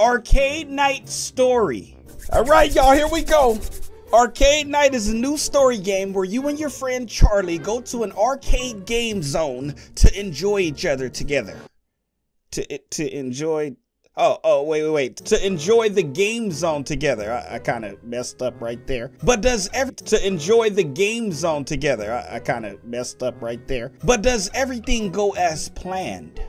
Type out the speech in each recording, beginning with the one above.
Arcade Night Story. All right, y'all, here we go. Arcade Night is a new story game where you and your friend Charlie go to an arcade game zone to enjoy each other together. To to enjoy Oh, oh, wait, wait, wait. To enjoy the game zone together. I, I kind of messed up right there. But does every to enjoy the game zone together. I, I kind of messed up right there. But does everything go as planned?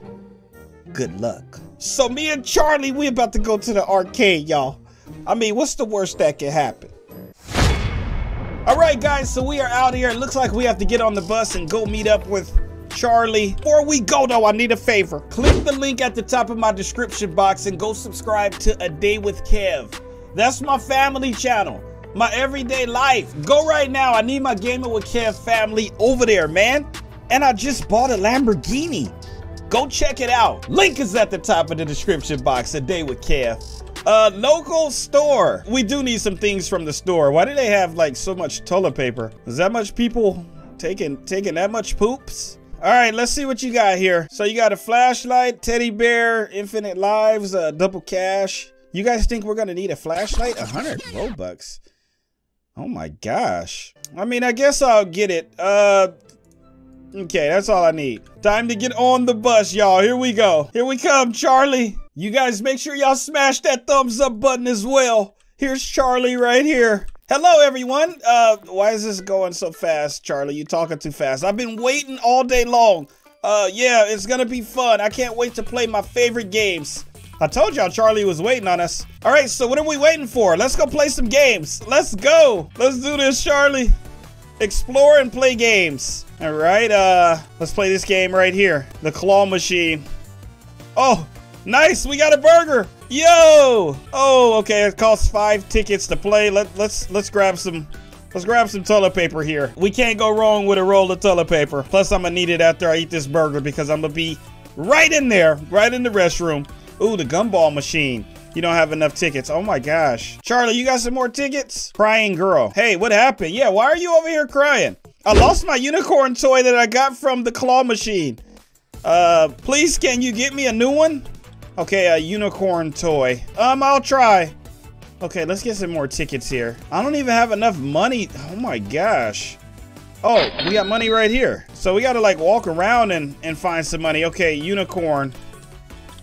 Good luck. So me and Charlie, we about to go to the arcade, y'all. I mean, what's the worst that can happen? All right, guys, so we are out here. It looks like we have to get on the bus and go meet up with Charlie. Before we go though, I need a favor. Click the link at the top of my description box and go subscribe to A Day with Kev. That's my family channel, my everyday life. Go right now. I need my Gaming with Kev family over there, man. And I just bought a Lamborghini. Go check it out. Link is at the top of the description box. A Day with Kev. Uh, local store. We do need some things from the store. Why do they have like so much toilet paper? Is that much people taking taking that much poops? All right, let's see what you got here. So you got a flashlight, teddy bear, infinite lives, uh, double cash. You guys think we're gonna need a flashlight? A hundred Robux. Oh my gosh. I mean, I guess I'll get it. Uh, okay, that's all I need. Time to get on the bus, y'all. Here we go. Here we come, Charlie. You guys make sure y'all smash that thumbs up button as well. Here's Charlie right here. Hello, everyone. Uh, why is this going so fast, Charlie? You talking too fast. I've been waiting all day long. Uh, yeah, it's gonna be fun. I can't wait to play my favorite games. I told y'all Charlie was waiting on us. All right, so what are we waiting for? Let's go play some games. Let's go. Let's do this, Charlie. Explore and play games. All right, uh, let's play this game right here. The claw machine. Oh, nice. We got a burger. Yo! Oh, okay. It costs five tickets to play. Let let's let's grab some let's grab some toilet paper here. We can't go wrong with a roll of toilet paper. Plus, I'm gonna need it after I eat this burger because I'm gonna be right in there, right in the restroom. Ooh, the gumball machine. You don't have enough tickets. Oh my gosh. Charlie, you got some more tickets? Crying girl. Hey, what happened? Yeah, why are you over here crying? I lost my unicorn toy that I got from the claw machine. Uh, please, can you get me a new one? Okay, a unicorn toy. Um, I'll try. Okay, let's get some more tickets here. I don't even have enough money. Oh my gosh. Oh, we got money right here. So we gotta like walk around and, and find some money. Okay, unicorn.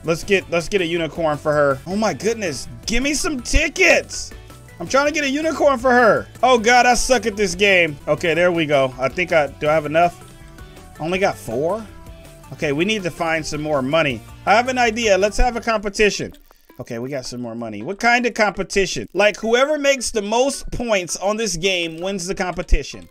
Let's get let's get a unicorn for her. Oh my goodness. Give me some tickets. I'm trying to get a unicorn for her. Oh god, I suck at this game. Okay, there we go. I think I do I have enough? Only got four? Okay, we need to find some more money. I have an idea. Let's have a competition. Okay, we got some more money. What kind of competition? Like whoever makes the most points on this game wins the competition.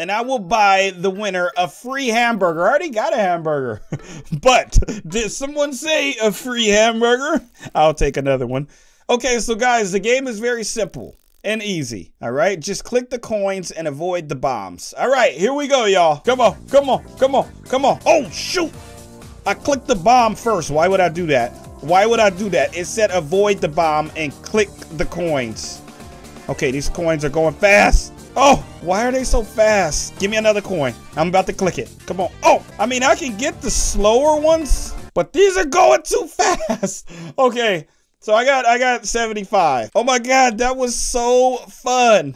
And I will buy the winner a free hamburger. I already got a hamburger. but did someone say a free hamburger? I'll take another one. Okay, so guys, the game is very simple and easy. All right, just click the coins and avoid the bombs. All right, here we go, y'all. Come on, come on, come on, come on. Oh, shoot. I clicked the bomb first. Why would I do that? Why would I do that? It said avoid the bomb and click the coins. Okay, these coins are going fast. Oh, why are they so fast? Give me another coin. I'm about to click it. Come on. Oh, I mean, I can get the slower ones, but these are going too fast. okay, so I got I got 75. Oh my god, that was so fun.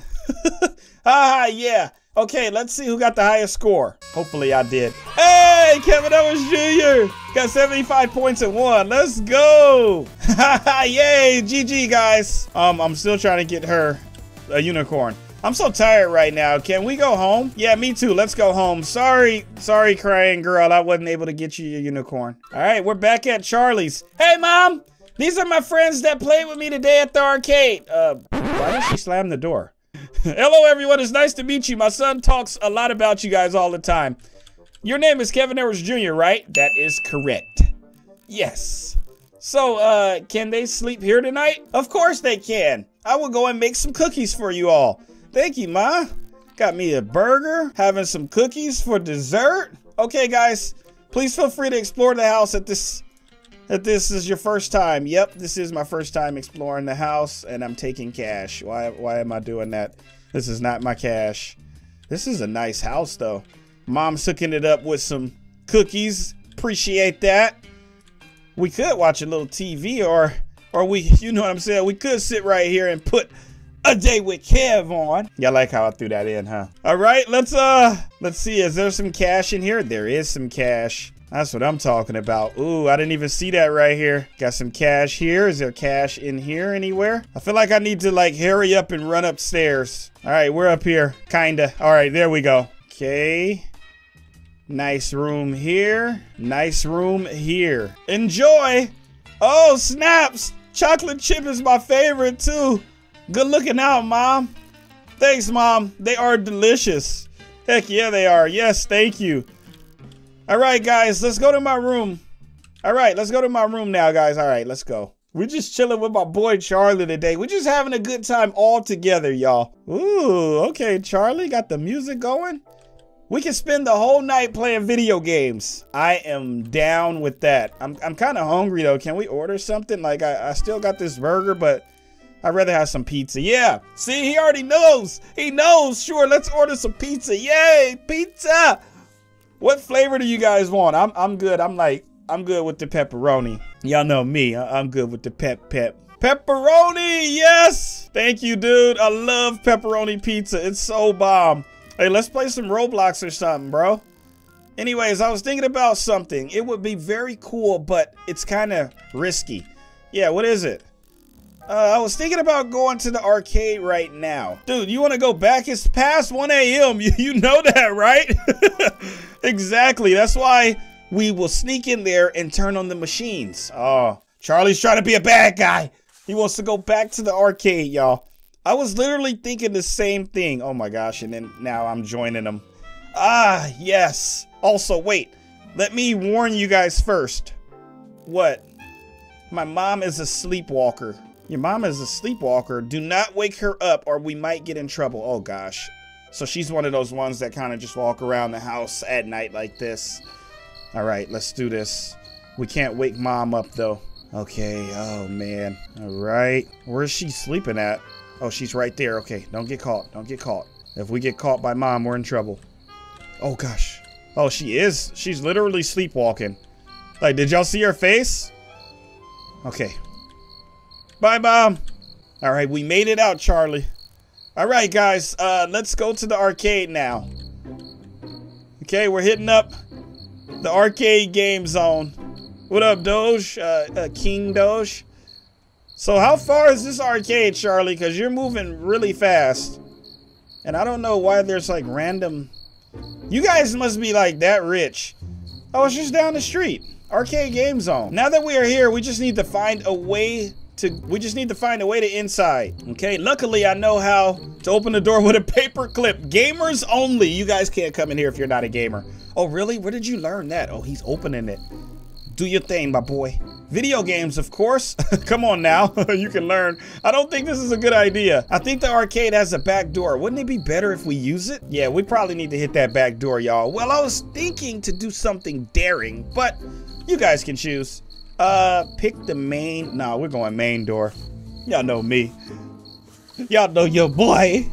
ah, yeah. Okay, let's see who got the highest score. Hopefully I did. Hey, Kevin Edwards Jr. Got 75 points and one. Let's go. Yay, GG, guys. Um, I'm still trying to get her a unicorn. I'm so tired right now. Can we go home? Yeah, me too. Let's go home. Sorry, sorry, crying girl. I wasn't able to get you your unicorn. All right, we're back at Charlie's. Hey, Mom. These are my friends that played with me today at the arcade. Uh, why did she slam the door? Hello, everyone. It's nice to meet you. My son talks a lot about you guys all the time. Your name is Kevin Edwards Jr., right? That is correct. Yes. So, uh, can they sleep here tonight? Of course they can. I will go and make some cookies for you all. Thank you, Ma. Got me a burger, having some cookies for dessert. Okay, guys, please feel free to explore the house at this that this is your first time. Yep, this is my first time exploring the house and I'm taking cash. Why why am I doing that? This is not my cash. This is a nice house though. Mom's hooking it up with some cookies. Appreciate that. We could watch a little TV or Or we, you know what I'm saying? We could sit right here and put a day with Kev on. Y'all like how I threw that in, huh? All right, let's uh, let's see. Is there some cash in here? There is some cash. That's what I'm talking about. Ooh, I didn't even see that right here. Got some cash here. Is there cash in here anywhere? I feel like I need to like hurry up and run upstairs. All right, we're up here, kinda. All right, there we go. Okay. Nice room here. Nice room here. Enjoy. Oh, snaps. Chocolate chip is my favorite too. Good looking out, Mom. Thanks, Mom. They are delicious. Heck yeah, they are. Yes, thank you. All right, guys, let's go to my room. All right, let's go to my room now, guys. All right, let's go. We're just chilling with my boy Charlie today. We're just having a good time all together, y'all. Ooh, okay, Charlie, got the music going. We can spend the whole night playing video games. I am down with that. I'm, I'm kind of hungry, though. Can we order something? Like, I, I still got this burger, but I'd rather have some pizza. Yeah. See, he already knows. He knows. Sure, let's order some pizza. Yay, pizza. What flavor do you guys want? I'm I'm good. I'm like I'm good with the pepperoni. Y'all know me. I'm good with the pep pep. Pepperoni, yes! Thank you, dude. I love pepperoni pizza. It's so bomb. Hey, let's play some Roblox or something, bro. Anyways, I was thinking about something. It would be very cool, but it's kind of risky. Yeah, what is it? Uh, I was thinking about going to the arcade right now. Dude, you want to go back? It's past 1 a.m. You, you know that, right? exactly. That's why we will sneak in there and turn on the machines. Oh, Charlie's trying to be a bad guy. He wants to go back to the arcade, y'all. I was literally thinking the same thing. Oh my gosh, and then now I'm joining them. Ah, yes. Also, wait. Let me warn you guys first. What? My mom is a sleepwalker. Your mom is a sleepwalker. Do not wake her up or we might get in trouble. Oh gosh. So she's one of those ones that kind of just walk around the house at night like this. All right, let's do this. We can't wake mom up though. Okay, oh man. All right. Where is she sleeping at? Oh, she's right there. Okay, don't get caught. Don't get caught. If we get caught by mom, we're in trouble. Oh gosh. Oh, she is. She's literally sleepwalking. Like, did y'all see her face? Okay, Bye, Mom. All right, we made it out, Charlie. All right, guys, uh, let's go to the arcade now. Okay, we're hitting up the arcade game zone. What up, Doge? Uh, uh, King Doge? So how far is this arcade, Charlie? Because you're moving really fast. And I don't know why there's like random... You guys must be like that rich. Oh, it's just down the street. Arcade game zone. Now that we are here, we just need to find a way to we just need to find a way to inside okay? Luckily i know how to open the door with a paper clip gamers only. You guys can't come in here if you're not a gamer. Oh really? Where did you learn that? Oh he's opening it. Do your thing my boy. Video games of course. Come on now. You can learn. I don't think this is a good idea. I think the arcade has a back door. Wouldn't it be better if we use it? Yeah we probably need to hit that back door y'all. Well i was thinking to do something daring but you guys can choose uh, pick the main. Nah, we're going main door. Y'all know me. Y'all know your boy.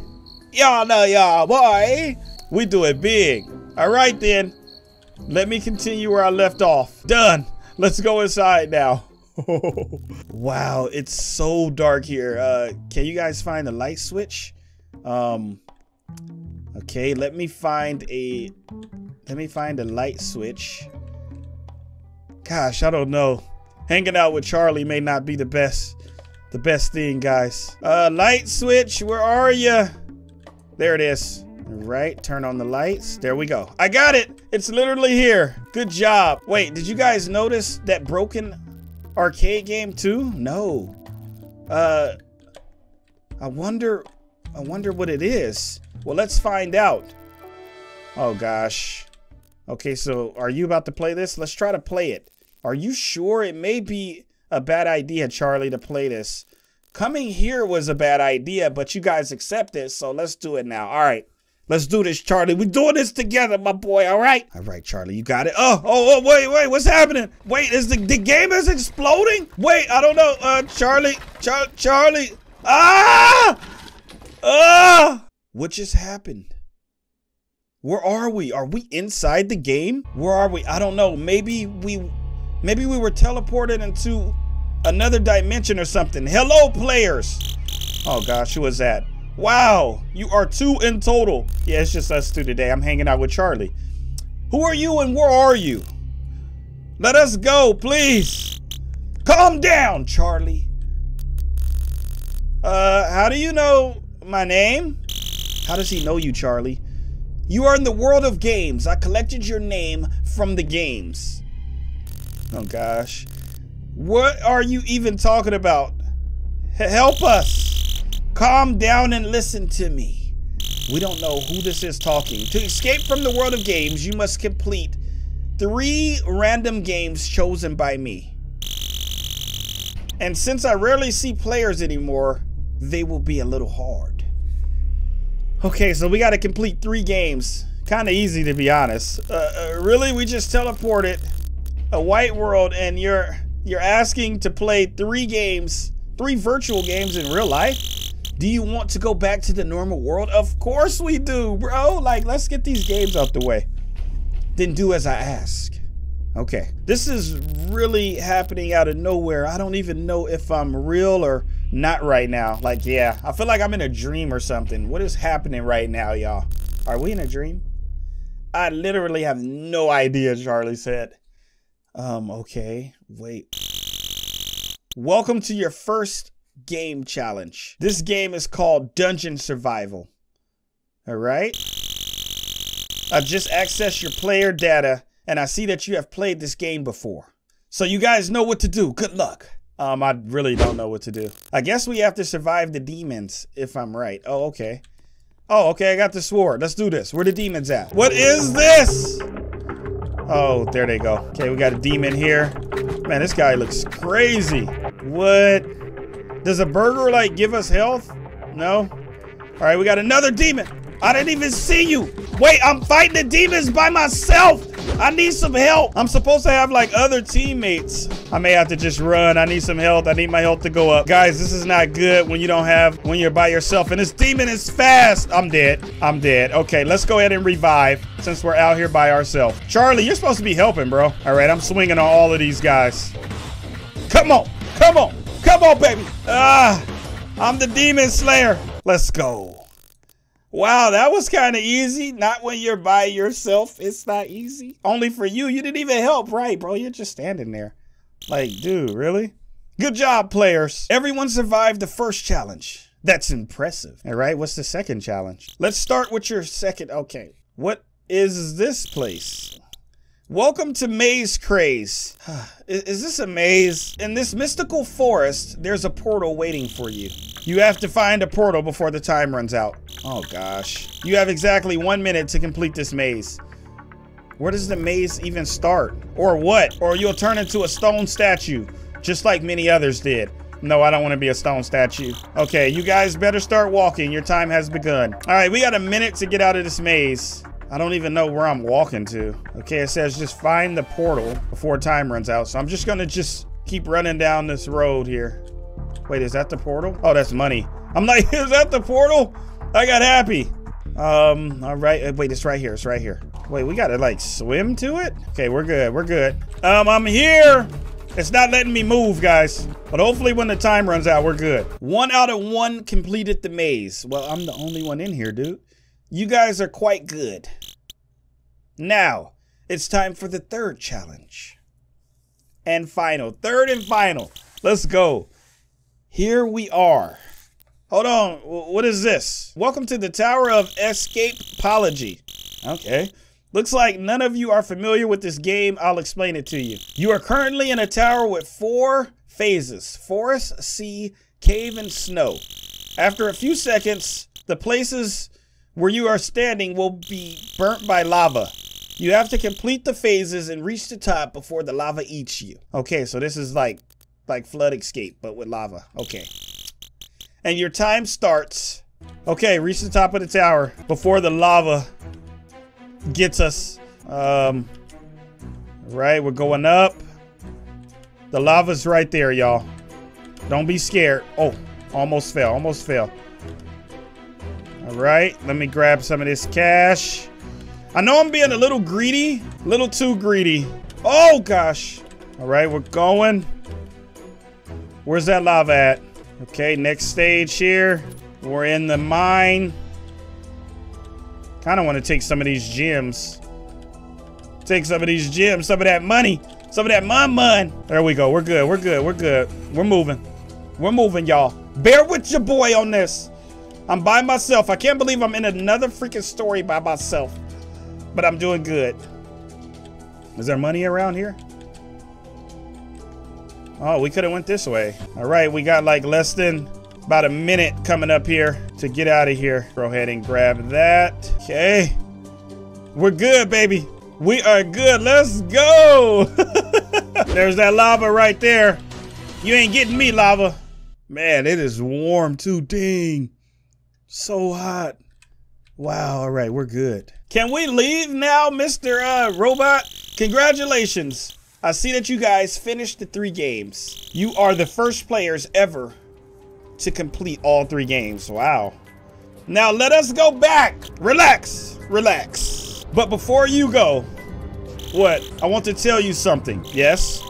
Y'all know y'all boy. We do it big. All right then. Let me continue where I left off. Done. Let's go inside now. wow, it's so dark here. Uh, can you guys find a light switch? Um, okay, let me find a, let me find a light switch. Gosh, I don't know hanging out with Charlie may not be the best the best thing, guys. Uh, light switch, where are you? There it is. Right, turn on the lights. There we go. I got it. It's literally here. Good job. Wait, did you guys notice that broken arcade game too? No. Uh, I wonder, I wonder what it is. Well, let's find out. Oh gosh. Okay, so are you about to play this? Let's try to play it. Are you sure? It may be a bad idea, Charlie, to play this. Coming here was a bad idea, but you guys accept it, so let's do it now. All right. Let's do this, Charlie. We're doing this together, my boy, all right? All right, Charlie, you got it. Oh, oh, oh, wait, wait, what's happening? Wait, is the, the game is exploding? Wait, I don't know. Uh, Charlie, Char Charlie. Ah! Ah! What just happened? Where are we? Are we inside the game? Where are we? I don't know. Maybe we Maybe we were teleported into another dimension or something. Hello, players. Oh gosh, who was that? Wow, you are two in total. Yeah, it's just us two today. I'm hanging out with Charlie. Who are you and where are you? Let us go, please. Calm down, Charlie. Uh, how do you know my name? How does he know you, Charlie? You are in the world of games. I collected your name from the games. Oh gosh. What are you even talking about? H help us. Calm down and listen to me. We don't know who this is talking. To escape from the world of games, you must complete three random games chosen by me. And since I rarely see players anymore, they will be a little hard. Okay, so we got to complete three games. Kind of easy, to be honest. Uh, uh, really, we just teleported a white world, and you're you're asking to play three games, three virtual games in real life. Do you want to go back to the normal world? Of course we do, bro. Like, let's get these games out the way. Then do as I ask. Okay, this is really happening out of nowhere. I don't even know if I'm real or not right now. Like, yeah, I feel like I'm in a dream or something. What is happening right now, y'all? Are we in a dream? I literally have no idea, Charlie said. Um, okay, wait. Welcome to your first game challenge. This game is called Dungeon Survival. All right? I've just accessed your player data and I see that you have played this game before. So you guys know what to do. Good luck. Um, I really don't know what to do. I guess we have to survive the demons, if I'm right. Oh, okay. Oh, okay, I got the sword. Let's do this. Where the demons at? What is this? Oh, there they go. Okay, we got a demon here. Man, this guy looks crazy. What? Does a burger, like, give us health? No? All right, we got another demon. I didn't even see you. Wait, I'm fighting the demons by myself. I need some help. I'm supposed to have like other teammates. I may have to just run. I need some health. I need my health to go up. Guys, this is not good when you don't have, when you're by yourself. And this demon is fast. I'm dead. I'm dead. Okay, let's go ahead and revive since we're out here by ourselves. Charlie, you're supposed to be helping, bro. All right, I'm swinging on all of these guys. Come on. Come on. Come on, baby. Ah, I'm the demon slayer. Let's go. Wow, that was kind of easy. Not when you're by yourself. It's not easy. Only for you. You didn't even help, right, bro? You're just standing there. Like, dude, really? Good job, players. Everyone survived the first challenge. That's impressive. All right, what's the second challenge? Let's start with your second. Okay, what is this place? Welcome to Maze Craze. Is this a maze? In this mystical forest, there's a portal waiting for you. You have to find a portal before the time runs out. Oh gosh. You have exactly one minute to complete this maze. Where does the maze even start? Or what? Or you'll turn into a stone statue, just like many others did. No, I don't want to be a stone statue. Okay, you guys better start walking. Your time has begun. All right, we got a minute to get out of this maze. I don't even know where I'm walking to. Okay, it says just find the portal before time runs out. So I'm just gonna just keep running down this road here. Wait, is that the portal? Oh, that's money. I'm like, is that the portal? I got happy. Um, all right. Uh, wait, it's right here. It's right here. Wait, we gotta like swim to it? Okay, we're good. We're good. Um, I'm here. It's not letting me move, guys. But hopefully when the time runs out, we're good. One out of one completed the maze. Well, I'm the only one in here, dude. You guys are quite good. Now, it's time for the third challenge. And final. Third and final. Let's go. Here we are. Hold on. What is this? Welcome to the Tower of Escapology. Okay. Looks like none of you are familiar with this game. I'll explain it to you. You are currently in a tower with four phases. Forest, sea, cave, and snow. After a few seconds, the places where you are standing will be burnt by lava. You have to complete the phases and reach the top before the lava eats you. Okay, so this is like like flood escape, but with lava. Okay. And your time starts. Okay, reach the top of the tower before the lava gets us. Um, right, we're going up. The lava's right there, y'all. Don't be scared. Oh, almost fell, almost fell. All right, let me grab some of this cash. I know I'm being a little greedy, a little too greedy. Oh, gosh. All right, we're going. Where's that lava at? Okay, next stage here. We're in the mine. Kind of want to take some of these gems. Take some of these gems, some of that money, some of that mun mun. There we go. We're good. We're good. We're good. We're moving. We're moving, y'all. Bear with your boy on this. I'm by myself. I can't believe I'm in another freaking story by myself. But I'm doing good. Is there money around here? Oh, we could have went this way. All right, we got like less than about a minute coming up here to get out of here. Go ahead and grab that. Okay. We're good, baby. We are good. Let's go. There's that lava right there. You ain't getting me, lava. Man, it is warm too. Dang. So hot. Wow. All right, we're good. Can we leave now, Mr. Uh, Robot? Congratulations. I see that you guys finished the three games. You are the first players ever to complete all three games. Wow. Now let us go back. Relax. Relax. But before you go, what? I want to tell you something. Yes?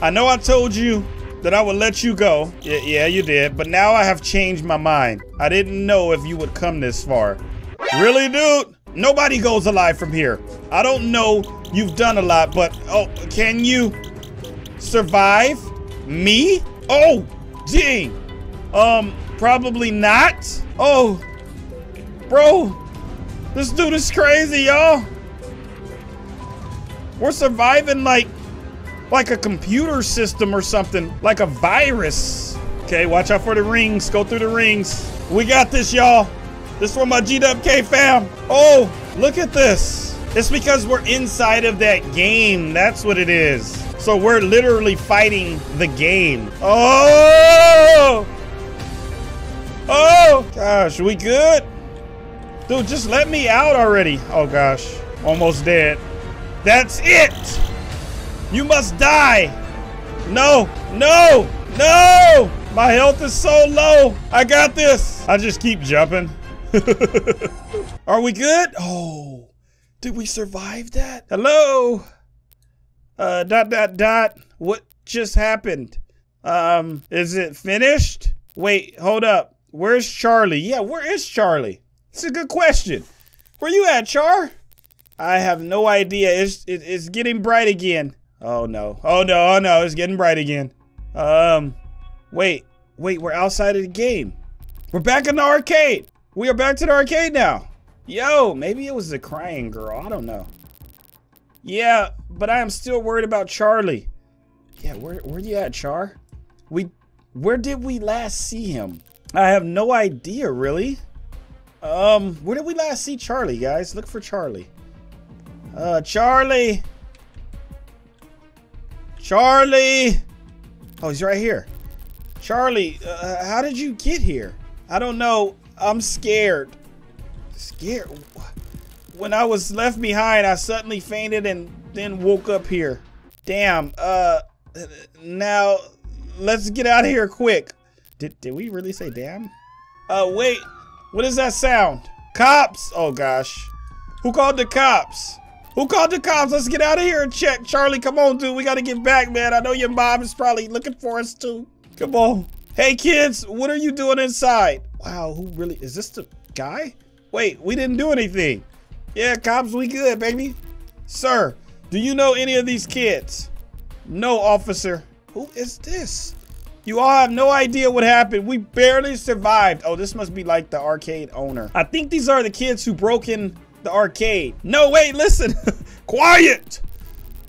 I know I told you that I would let you go. Yeah, yeah, you did. But now I have changed my mind. I didn't know if you would come this far. Really, dude? Nobody goes alive from here. I don't know you've done a lot, but oh, can you survive me? Oh, dang. Um, probably not. Oh, bro, this dude is crazy, y'all. We're surviving like, like a computer system or something, like a virus. Okay, watch out for the rings. Go through the rings. We got this, y'all. This for my GWK fam. Oh, look at this. It's because we're inside of that game. That's what it is. So we're literally fighting the game. Oh! Oh! Gosh, we good? Dude, just let me out already. Oh gosh, almost dead. That's it! You must die! No, no, no! My health is so low. I got this. I just keep jumping. Are we good? Oh, did we survive that? Hello? Uh, dot, dot, dot. What just happened? Um, is it finished? Wait, hold up. Where's Charlie? Yeah, where is Charlie? It's a good question. Where you at, Char? I have no idea. It's, it, it's getting bright again. Oh, no. Oh, no. Oh, no. It's getting bright again. Um, wait. Wait, we're outside of the game. We're back in the arcade. We are back to the arcade now. Yo, maybe it was the crying girl. I don't know. Yeah, but I am still worried about Charlie. Yeah, where where you at, Char? We where did we last see him? I have no idea, really. Um, where did we last see Charlie, guys? Look for Charlie. Uh, Charlie. Charlie. Oh, he's right here. Charlie, uh, how did you get here? I don't know. I'm scared. Scared? When I was left behind, I suddenly fainted and then woke up here. Damn. Uh, now let's get out of here quick. Did did we really say damn? Uh, wait. What is that sound? Cops! Oh gosh. Who called the cops? Who called the cops? Let's get out of here and check. Charlie, come on, dude. We gotta get back, man. I know your mom is probably looking for us too. Come on. Hey, kids, what are you doing inside? Wow, who really, is this the guy? Wait, we didn't do anything. Yeah, cops, we good, baby. Sir, do you know any of these kids? No, officer. Who is this? You all have no idea what happened. We barely survived. Oh, this must be like the arcade owner. I think these are the kids who broke in the arcade. No, wait, listen. Quiet.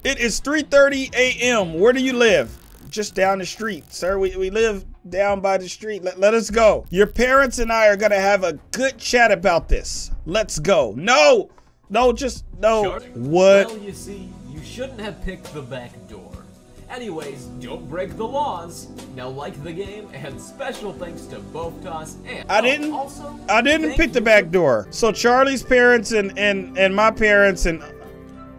It is 3.30 a.m. Where do you live? Just down the street. Sir, we, we live down by the street. Let, let us go. Your parents and I are going to have a good chat about this. Let's go. No. No, just no. Sure. What? Well, you see, you shouldn't have picked the back door. Anyways, don't break the laws. Now like the game, and special thanks to both Toss and I oh, didn't- also I didn't pick the back door. So Charlie's parents and and and my parents and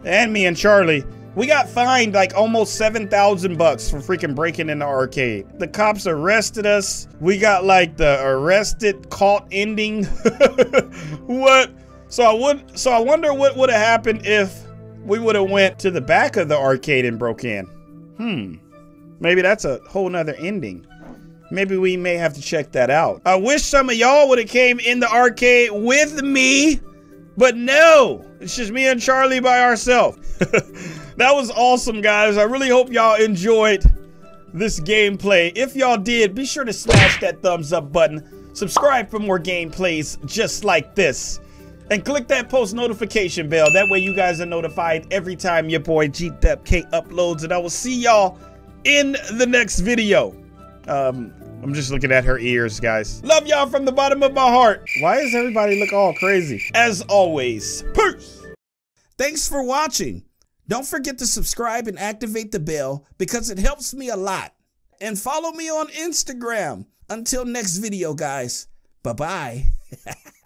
and me and Charlie, we got fined like almost 7,000 bucks for freaking breaking in the arcade. The cops arrested us. We got like the arrested caught ending. what? So I would so I wonder what would have happened if we would have went to the back of the arcade and broke in. Hmm. Maybe that's a whole nother ending. Maybe we may have to check that out. I wish some of y'all would have came in the arcade with me, but no, it's just me and Charlie by ourselves. that was awesome, guys. I really hope y'all enjoyed this gameplay. If y'all did, be sure to smash that thumbs up button. Subscribe for more gameplays just like this. And click that post notification bell. That way you guys are notified every time your boy K uploads. And I will see y'all in the next video. Um, I'm just looking at her ears, guys. Love y'all from the bottom of my heart. Why does everybody look all crazy? As always, peace. Thanks for watching. Don't forget to subscribe and activate the bell because it helps me a lot. And follow me on Instagram. Until next video, guys. Bye-bye.